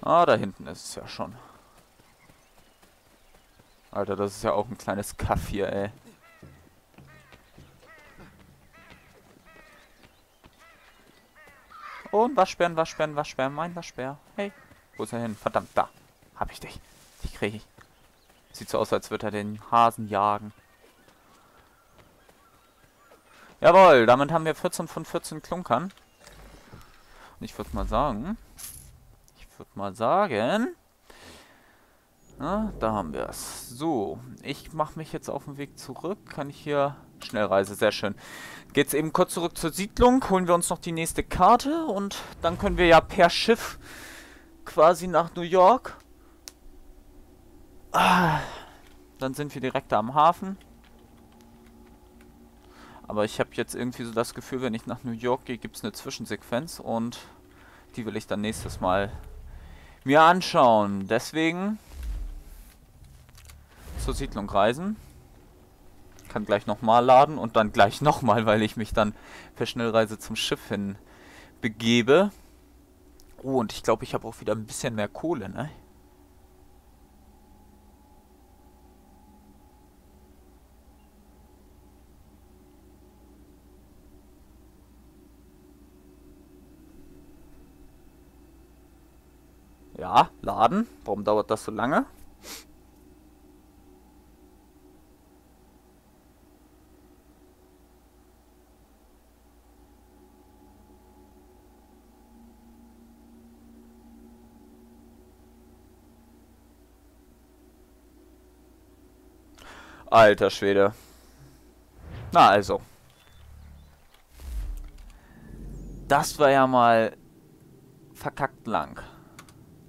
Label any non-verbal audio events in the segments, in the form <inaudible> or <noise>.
Ah, da hinten ist es ja schon. Alter, das ist ja auch ein kleines Kaff hier, ey. Und Waschbären, Waschbären, Waschbären, mein Waschbär. Hey, wo ist er hin? Verdammt, da. Hab ich dich. Dich krieg ich. Sieht so aus, als würde er den Hasen jagen. Jawohl, damit haben wir 14 von 14 Klunkern. Und ich würde mal sagen... Würde mal sagen... Na, da haben wir es. So, ich mache mich jetzt auf den Weg zurück. Kann ich hier... Schnellreise, sehr schön. Geht's eben kurz zurück zur Siedlung, holen wir uns noch die nächste Karte und dann können wir ja per Schiff quasi nach New York. Ah, dann sind wir direkt am Hafen. Aber ich habe jetzt irgendwie so das Gefühl, wenn ich nach New York gehe, gibt es eine Zwischensequenz und die will ich dann nächstes Mal mir anschauen. Deswegen zur Siedlung reisen. Kann gleich nochmal laden und dann gleich <laughs> nochmal, weil ich mich dann per Schnellreise zum Schiff hin begebe. Oh, und ich glaube, ich habe auch wieder ein bisschen mehr Kohle, ne? Ja, laden. Warum dauert das so lange? Alter Schwede. Na also. Das war ja mal verkackt lang.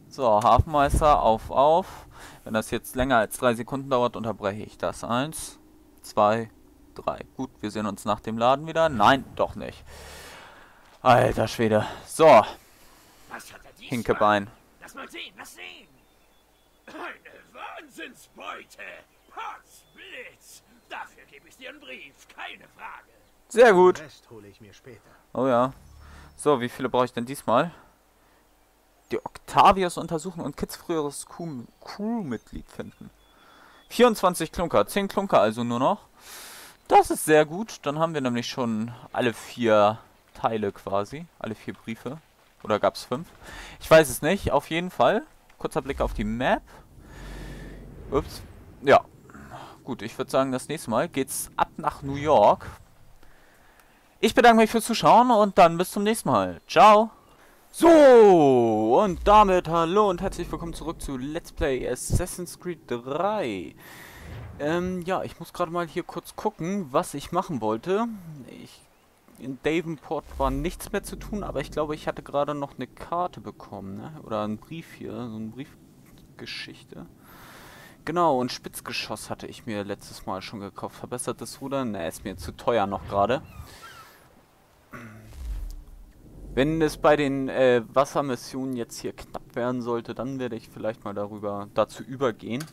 So, Hafenmeister, auf, auf. Wenn das jetzt länger als drei Sekunden dauert, unterbreche ich das. Eins, zwei, drei. Gut, wir sehen uns nach dem Laden wieder. Nein, doch nicht. Alter Schwede. So. Hinkebein. Lass mal sehen, lass sehen. Eine Wahnsinnsbeute. Potz, Blitz. Dafür gebe ich dir einen Brief, keine Frage. Sehr gut. Oh ja. So, wie viele brauche ich denn diesmal? Die Octavius untersuchen und Kids früheres Crewmitglied finden. 24 Klunker, 10 Klunker also nur noch. Das ist sehr gut. Dann haben wir nämlich schon alle vier Teile quasi. Alle vier Briefe. Oder gab es fünf? Ich weiß es nicht. Auf jeden Fall. Kurzer Blick auf die Map. Ups. Ja, gut, ich würde sagen, das nächste Mal geht's ab nach New York. Ich bedanke mich fürs Zuschauen und dann bis zum nächsten Mal. Ciao. So, und damit hallo und herzlich willkommen zurück zu Let's Play Assassin's Creed 3. Ähm, ja, ich muss gerade mal hier kurz gucken, was ich machen wollte. Ich, in Davenport war nichts mehr zu tun, aber ich glaube, ich hatte gerade noch eine Karte bekommen, ne? Oder einen Brief hier, so eine Briefgeschichte. Genau, und Spitzgeschoss hatte ich mir letztes Mal schon gekauft. Verbessertes Ruder? Ne, ist mir zu teuer noch gerade. Wenn es bei den äh, Wassermissionen jetzt hier knapp werden sollte, dann werde ich vielleicht mal darüber dazu übergehen,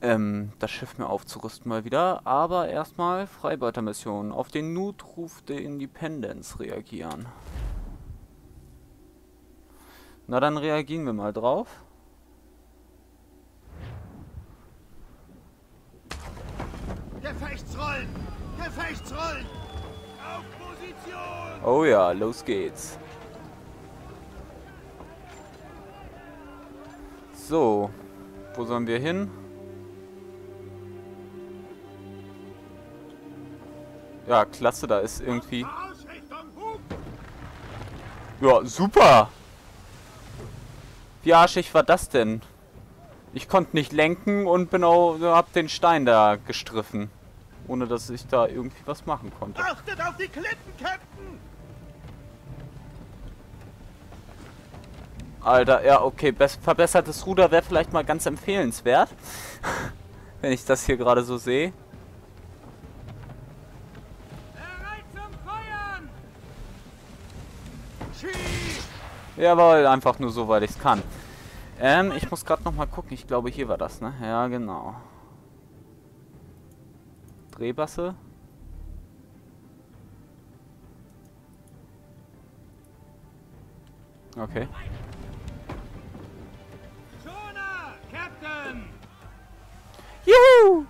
ähm, das Schiff mir aufzurüsten mal wieder. Aber erstmal Freibeutermission. Auf den Notruf der Independence reagieren. Na, dann reagieren wir mal drauf. Gefechtsrollen! Gefechtsrollen! Auf! Oh ja, los geht's. So, wo sollen wir hin? Ja, klasse, da ist irgendwie... Ja, super! Wie arschig war das denn? Ich konnte nicht lenken und bin auch, hab den Stein da gestriffen. Ohne dass ich da irgendwie was machen konnte. Achtet auf die Klippen, Captain! Alter, ja, okay. verbessertes Ruder wäre vielleicht mal ganz empfehlenswert. <laughs> Wenn ich das hier gerade so sehe. Jawohl, einfach nur so, weil ich es kann. Ähm, ich muss gerade noch mal gucken. Ich glaube, hier war das, ne? Ja, genau. Drehbasse. Okay. Juhu!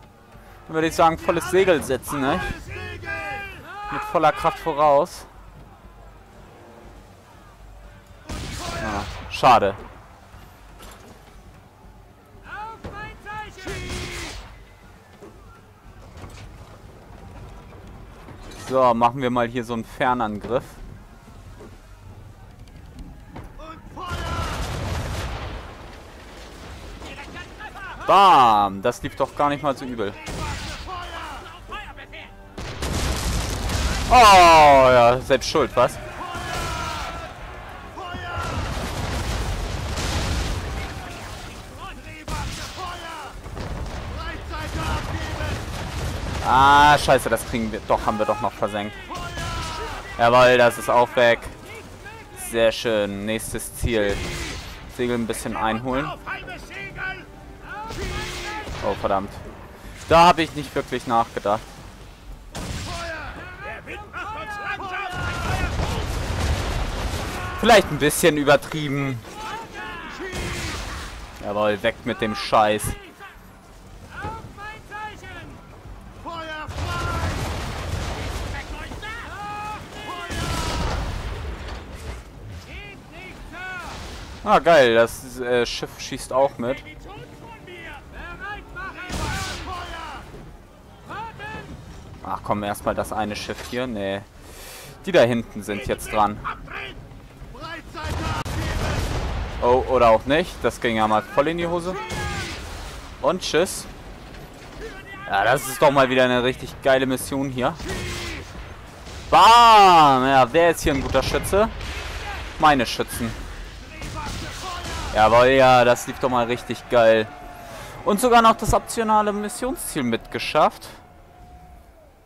Würde ich sagen, volles Segel setzen, ne? Mit voller Kraft voraus. Ah, schade. So, machen wir mal hier so einen Fernangriff. Bam! Das lief doch gar nicht mal so übel. Oh, ja, selbst schuld, was? Ah, scheiße, das kriegen wir. Doch, haben wir doch noch versenkt. Jawohl, das ist auch weg. Sehr schön. Nächstes Ziel. Segel ein bisschen einholen. Oh, verdammt. Da habe ich nicht wirklich nachgedacht. Vielleicht ein bisschen übertrieben. Jawohl, weg mit dem Scheiß. Ah, geil, das äh, Schiff schießt auch mit. Ach komm, erstmal das eine Schiff hier. Nee. Die da hinten sind jetzt dran. Oh, oder auch nicht. Das ging ja mal voll in die Hose. Und tschüss. Ja, das ist doch mal wieder eine richtig geile Mission hier. Bam! Ja, wer ist hier ein guter Schütze? Meine Schützen. Jawohl, ja, das lief doch mal richtig geil. Und sogar noch das optionale Missionsziel mitgeschafft.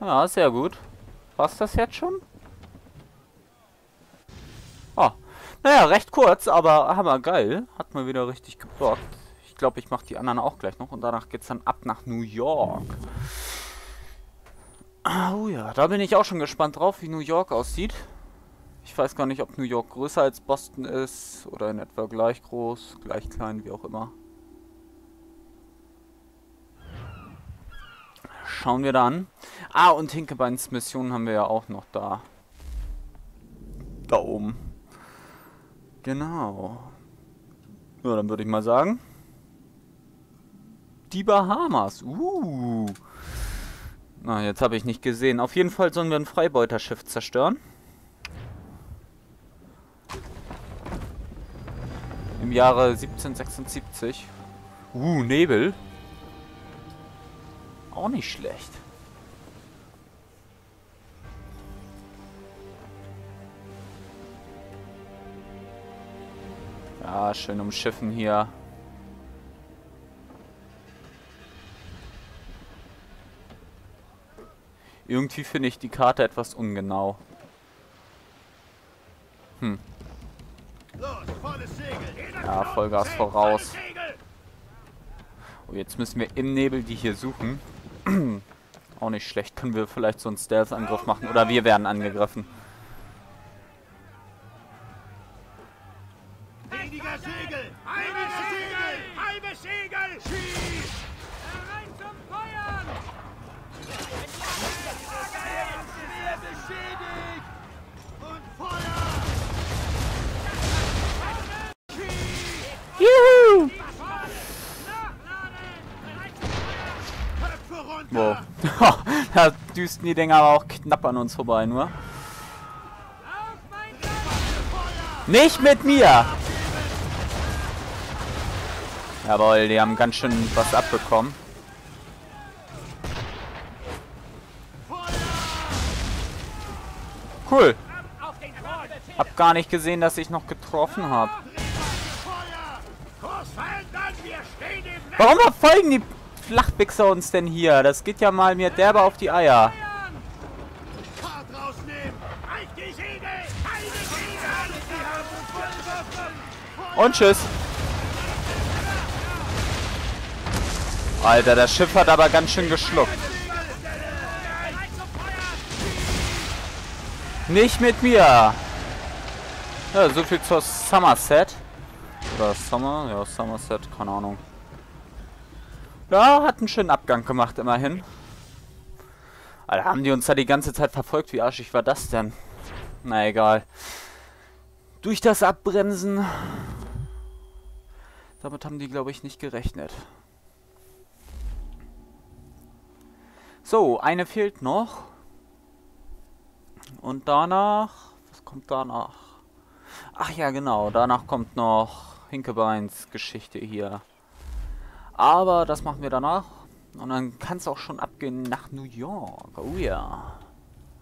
Ja, sehr gut. War's das jetzt schon? Oh, naja, recht kurz, aber hammer geil. Hat mal wieder richtig geblockt. Ich glaube, ich mache die anderen auch gleich noch. Und danach geht's dann ab nach New York. Oh ja, da bin ich auch schon gespannt drauf, wie New York aussieht. Ich weiß gar nicht, ob New York größer als Boston ist oder in etwa gleich groß, gleich klein, wie auch immer. Schauen wir dann. Ah, und Hinkebeins Mission haben wir ja auch noch da. Da oben. Genau. Ja, dann würde ich mal sagen. Die Bahamas. Uh. Na, jetzt habe ich nicht gesehen. Auf jeden Fall sollen wir ein Freibeuterschiff zerstören. Im Jahre 1776. Uh, Nebel. Auch nicht schlecht. Ja, schön umschiffen hier. Irgendwie finde ich die Karte etwas ungenau. Hm. Ja, Vollgas voraus. Oh, jetzt müssen wir im Nebel die hier suchen. <clears throat> Auch nicht schlecht. Können wir vielleicht so einen Stealth-Angriff machen. Oder wir werden angegriffen. Düsten die Dinger aber auch knapp an uns vorbei, nur. Nicht mit mir! Jawohl, die haben ganz schön was abbekommen. Cool. Hab gar nicht gesehen, dass ich noch getroffen habe. Warum verfolgen die Flachwichser uns denn hier? Das geht ja mal mir derbe auf die Eier. Und tschüss. Alter, das Schiff hat aber ganz schön geschluckt. Nicht mit mir. Ja, so viel zur Somerset. Oder Summer? Ja, Somerset, keine Ahnung. Ja, hat einen schönen Abgang gemacht, immerhin. Alter, haben die uns da die ganze Zeit verfolgt? Wie arschig war das denn? Na egal. Durch das Abbremsen. Damit haben die, glaube ich, nicht gerechnet. So, eine fehlt noch. Und danach... Was kommt danach? Ach ja, genau. Danach kommt noch Hinkebeins Geschichte hier. Aber das machen wir danach. Und dann kann es auch schon abgehen nach New York. Oh ja.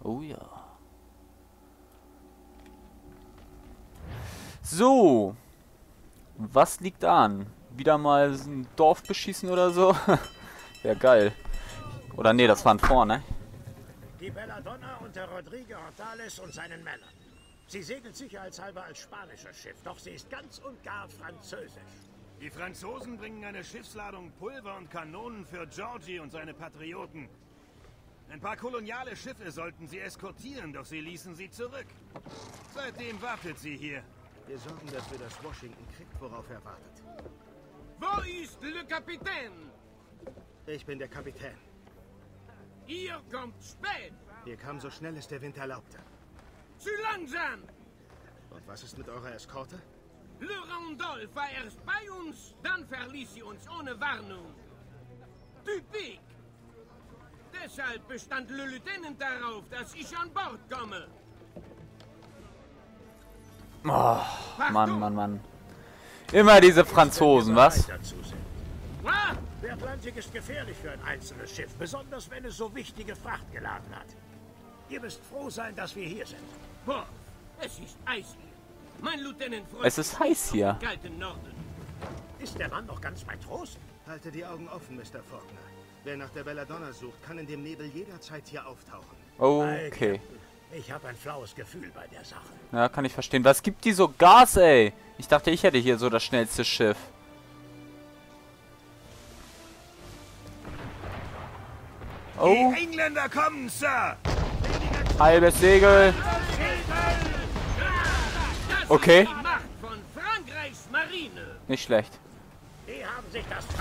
Oh ja. So. Was liegt an? Wieder mal ein Dorf beschießen oder so? <laughs> ja, geil. Oder nee, das waren vorne. Die Belladonna unter Rodrigo Hortales und seinen Männern. Sie segelt sicherheitshalber als spanisches Schiff, doch sie ist ganz und gar französisch. Die Franzosen bringen eine Schiffsladung Pulver und Kanonen für Georgie und seine Patrioten. Ein paar koloniale Schiffe sollten sie eskortieren, doch sie ließen sie zurück. Seitdem wartet sie hier. Wir sorgen, dass wir das Washington kriegt, worauf er wartet. Wo ist le Kapitän? Ich bin der Kapitän. Ihr kommt spät. Wir kamen so schnell es der Wind erlaubte. Zu langsam. Und was ist mit eurer Eskorte? Le Randolph war erst bei uns, dann verließ sie uns ohne Warnung. Typik! Deshalb bestand Le Lieutenant darauf, dass ich an Bord komme. Oh, Mann, Mann, Mann. Immer diese Franzosen, was? Der Atlantik ist gefährlich für ein einzelnes Schiff, besonders wenn es so wichtige Fracht geladen hat. Ihr müsst froh sein, dass wir hier sind. Boah, es ist Eis Es ist heiß hier. Ist der Mann noch ganz bei Trost? Halte die Augen offen, Mr. Faulkner. Wer nach der Belladonna sucht, kann in dem Nebel jederzeit hier auftauchen. Okay. Ich habe ein flaues Gefühl bei der Sache. Ja, kann ich verstehen. Was gibt die so Gas, ey? Ich dachte, ich hätte hier so das schnellste Schiff. Oh. Die Engländer kommen, Sir. Halbes Segel. Okay. Nicht schlecht. Die haben sich das Zum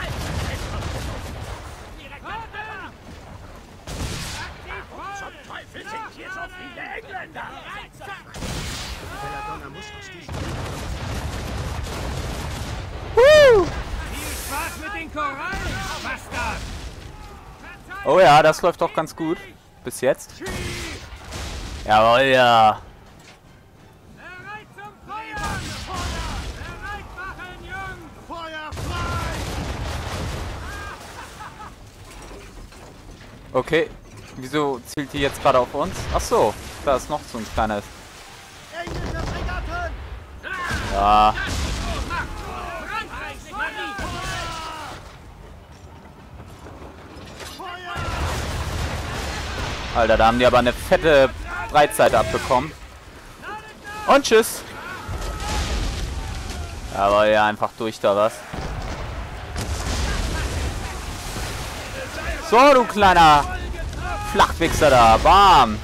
Teufel sind hier so viele Engländer! Belladonna muss aus diesem... Woo! Viel Spaß mit den Korallen, Bastard! Oh ja, das läuft doch ganz gut. Bis jetzt. Jawohl, ja. Okay. Wieso zielt die jetzt gerade auf uns? Ach so, da ist noch so ein kleines. Ja. Alter, da haben die aber eine fette Breitseite abbekommen. Und tschüss. Aber ja, einfach durch da was. So, du kleiner Flachwichser da. Bam.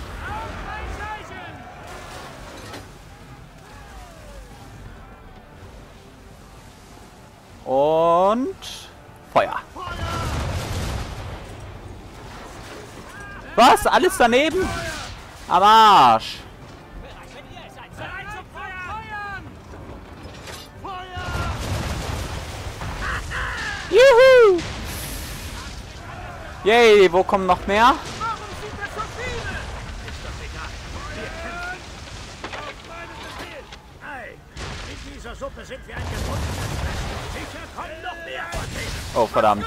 Und Feuer. Was? Alles daneben? Am Arsch. Juhu! Yay, wo kommen noch mehr? Oh, verdammt.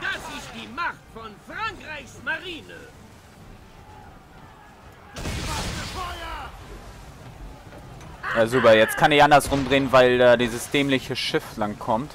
Das ist die Macht von Frankreichs Marine. Ja, super. Jetzt kann ich anders rumdrehen, weil da dieses dämliche Schiff lang kommt.